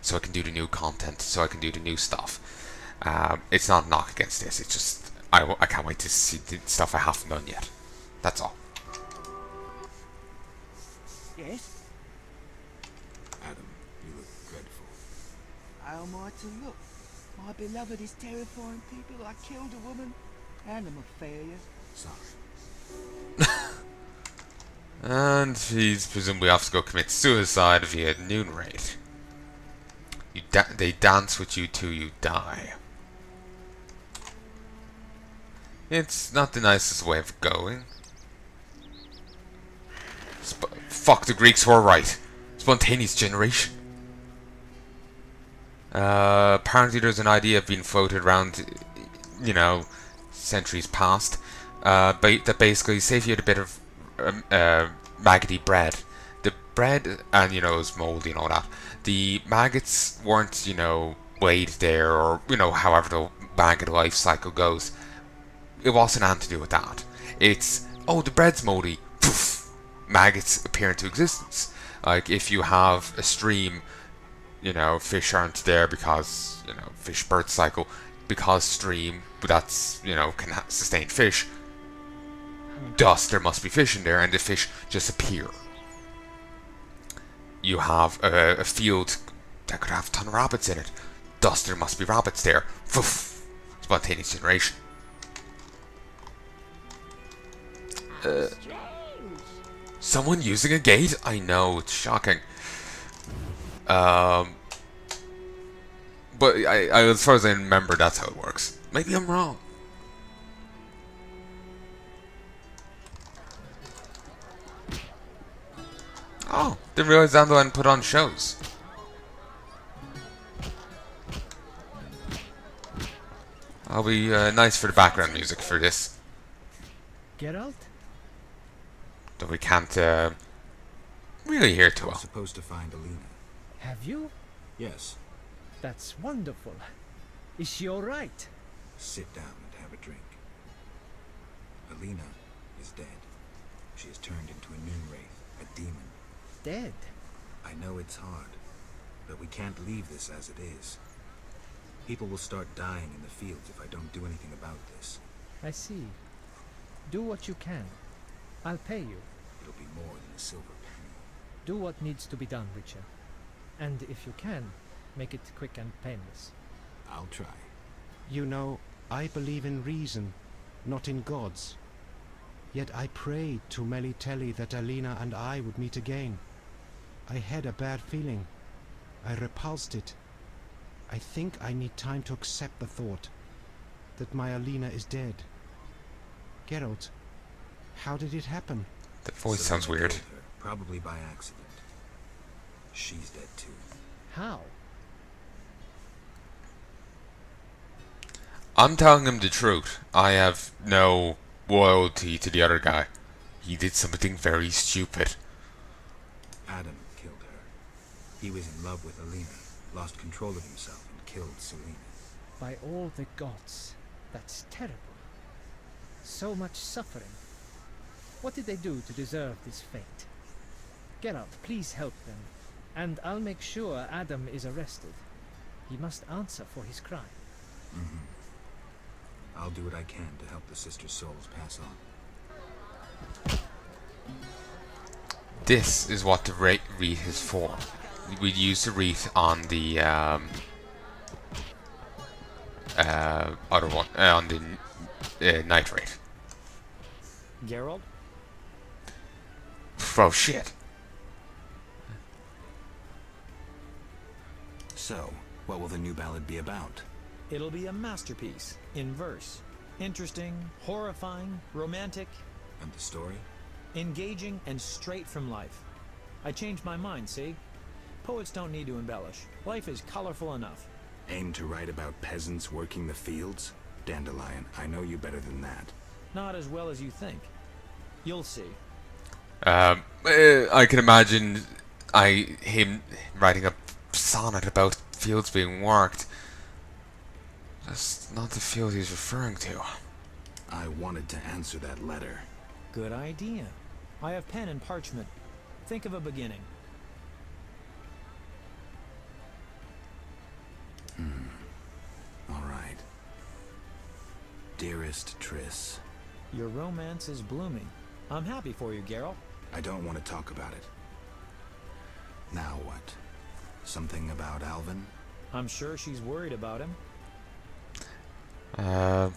so I can do the new content, so I can do the new stuff. Um, it's not a knock against this. It's just I, I can't wait to see the stuff I haven't done yet. That's all. Yes? Adam, you look dreadful. How am I to look? My beloved is terrifying people. I killed a woman and I'm a failure. Sorry. And he's presumably off to go commit suicide via noon wraith. You they dance with you till you die. It's not the nicest way of going. Sp fuck, the Greeks were right. Spontaneous generation. Uh, apparently there's an idea being floated around, you know, centuries past, uh, ba that basically, say if you had a bit of um, uh, maggoty bread, the bread, and you know, it was moldy and all that, the maggots weren't, you know, weighed there, or, you know, however the maggot life cycle goes. It wasn't anything to do with that. It's, oh, the bread's moldy, poof, maggots appear into existence. Like, if you have a stream you know, fish aren't there because, you know, fish birth cycle, because stream, that's, you know, can sustain fish, hmm. thus there must be fish in there, and the fish just appear. You have a, a field that could have a ton of rabbits in it, thus there must be rabbits there. Poof, spontaneous generation. Uh, someone using a gate? I know, it's shocking. Um, but I, I, as far as I remember, that's how it works. Maybe I'm wrong. Didn't realize Dandelion put on shows. I'll be uh, nice for the background music for this. Geralt? Though we can't uh, really hear too I was well. supposed to find Alina. Have you? Yes. That's wonderful. Is she alright? Sit down and have a drink. Alina is dead. She has turned into a noon wraith, a demon. Dead? I know it's hard, but we can't leave this as it is. People will start dying in the fields if I don't do anything about this. I see. Do what you can. I'll pay you. It'll be more than a silver penny. Do what needs to be done, Witcher. And if you can, make it quick and painless. I'll try. You know, I believe in reason, not in gods. Yet I prayed to Melitele that Alina and I would meet again. I had a bad feeling. I repulsed it. I think I need time to accept the thought that my Alina is dead. Geralt, how did it happen? That voice Celina sounds weird. her, probably by accident. She's dead too. How? I'm telling him the truth. I have no loyalty to the other guy. He did something very stupid. Adam killed her. He was in love with Alina, lost control of himself, and killed Celina. By all the gods. That's terrible. So much suffering. What did they do to deserve this fate? Geralt, please help them. And I'll make sure Adam is arrested. He must answer for his crime. Mm-hmm. I'll do what I can to help the sister souls pass on. This is what the ra- wreath is for. We use the wreath on the um, uh, other one, uh, on the uh, night wraith. Geralt? Oh shit. So, what will the new ballad be about? It'll be a masterpiece, in verse. Interesting, horrifying, romantic, And the story? engaging, and straight from life. I changed my mind, see? Poets don't need to embellish. Life is colorful enough. Aim to write about peasants working the fields? Dandelion, I know you better than that. Not as well as you think. You'll see. Um, uh, I can imagine I him writing a sonnet about fields being worked. That's not the field he's referring to. I wanted to answer that letter. Good idea. I have pen and parchment. Think of a beginning. Hmm. All right. Dearest Triss. Your romance is blooming. I'm happy for you, Geralt. I don't want to talk about it. Now what? Something about Alvin? I'm sure she's worried about him. Uh,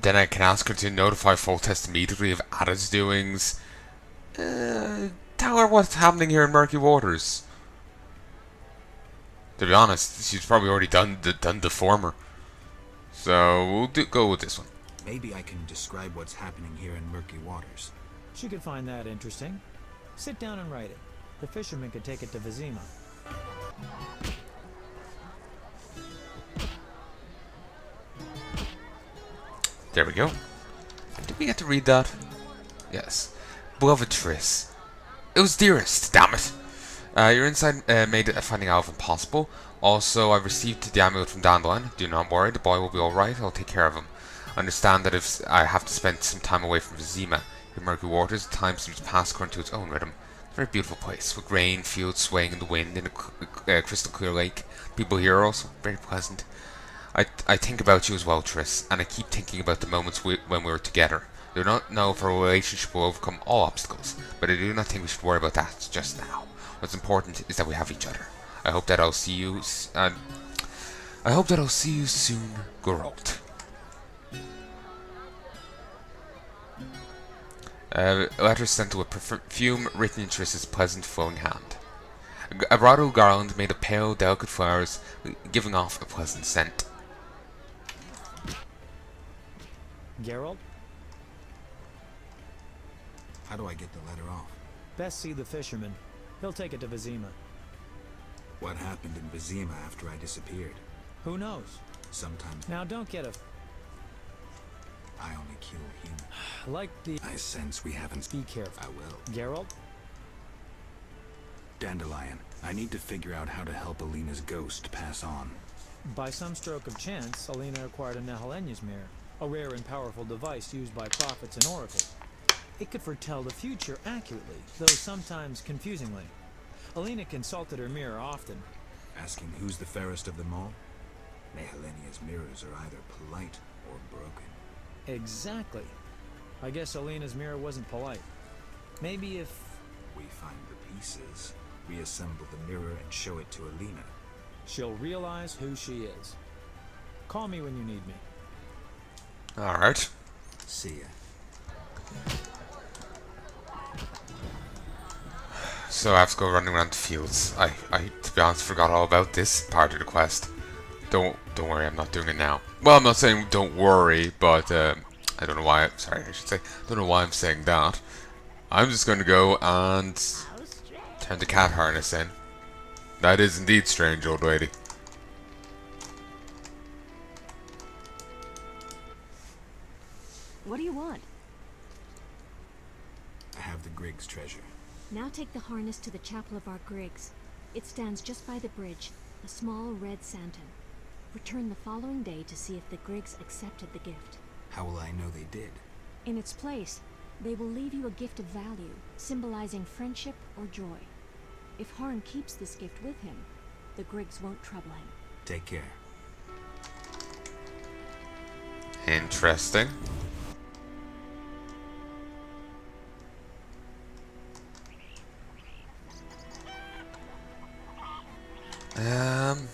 then I can ask her to notify Foltest immediately of Adda's doings. Uh, tell her what's happening here in Murky Waters. To be honest, she's probably already done the done the former. So we'll do, go with this one. Maybe I can describe what's happening here in Murky Waters. She could find that interesting. Sit down and write it. The fisherman could take it to Vizima. There we go. Did we get to read that? Yes. Beloved Triss. It was dearest, damn it. Uh, your insight uh, made finding Alvin possible. Also, I received the amulet from Dandelion. Do not worry, the boy will be alright. I'll take care of him. Understand that if I have to spend some time away from Vizima, in murky waters, time seems to pass according to its own rhythm. A very beautiful place, with grain fields swaying in the wind in a uh, crystal clear lake. People here are also very pleasant. I, I think about you as well, Triss, and I keep thinking about the moments we, when we were together. I do not know if our relationship will overcome all obstacles, but I do not think we should worry about that just now. What's important is that we have each other. I hope that I'll see you. Uh, I hope that I'll see you soon, Geralt. Uh, a letter sent with perfume written in Triss's pleasant flowing hand. A bridal garland made of pale, delicate flowers, giving off a pleasant scent. Geralt, How do I get the letter off? best see the fisherman. He'll take it to Vizima. What happened in Vizima after I disappeared? Who knows? Sometimes Now don't get a I only kill humans. like the. I sense we haven't. Be careful, I will. Geralt. Dandelion, I need to figure out how to help Alina's ghost pass on. By some stroke of chance, Alina acquired a Nehelenya's mirror, a rare and powerful device used by prophets and oracles. It could foretell the future accurately, though sometimes confusingly. Alina consulted her mirror often. Asking who's the fairest of them all? Nehelenya's mirrors are either polite or broken. Exactly. I guess Alina's mirror wasn't polite. Maybe if We find the pieces, reassemble the mirror and show it to Alina. she'll realize who she is. Call me when you need me. Alright. See ya. So I have to go running around the fields. I, I, to be honest, forgot all about this part of the quest. Don't, don't worry, I'm not doing it now. Well, I'm not saying don't worry, but uh, I don't know why. Sorry, I should say. Don't know why I'm saying that. I'm just going to go and turn the cat harness in. That is indeed strange, old lady. What do you want? I have the Griggs treasure. Now take the harness to the chapel of our Griggs. It stands just by the bridge, a small red santon. Return the following day to see if the Griggs accepted the gift. How will I know they did? In its place, they will leave you a gift of value, symbolizing friendship or joy. If Harn keeps this gift with him, the Griggs won't trouble him. Take care. Interesting. Um,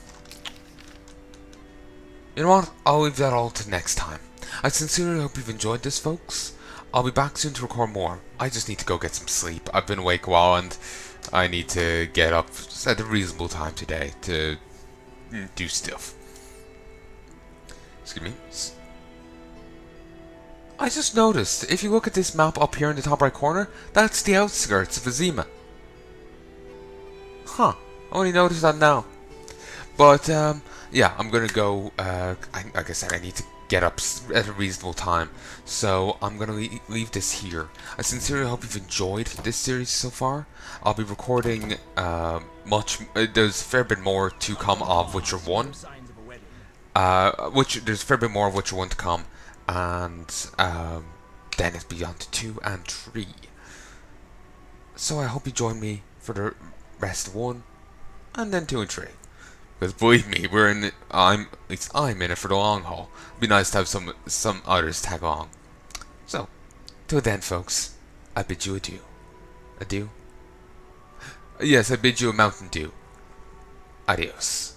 you know what? I'll leave that all to next time. I sincerely hope you've enjoyed this, folks. I'll be back soon to record more. I just need to go get some sleep. I've been awake a while and I need to get up at a reasonable time today to mm, do stuff. Excuse me. I just noticed, if you look at this map up here in the top right corner, that's the outskirts of Vizima. Huh, only noticed that now. But, um, yeah, I'm gonna go, uh, I, like I said, I need to get up at a reasonable time. So, I'm gonna le- leave this here. I sincerely hope you've enjoyed this series so far. I'll be recording, uh, much, uh, there's a fair bit more to come of Witcher 1. Uh, which there's a fair bit more of Witcher 1 to come, and um, then it's Beyond 2 and 3. So I hope you join me for the rest of one, and then two and three. Because believe me, we're in. I'm at least I'm in it for the long haul. It'd be nice to have some some others tag along. So, till then, folks, I bid you adieu. Adieu. Yes, I bid you a Mountain Dew. Adios.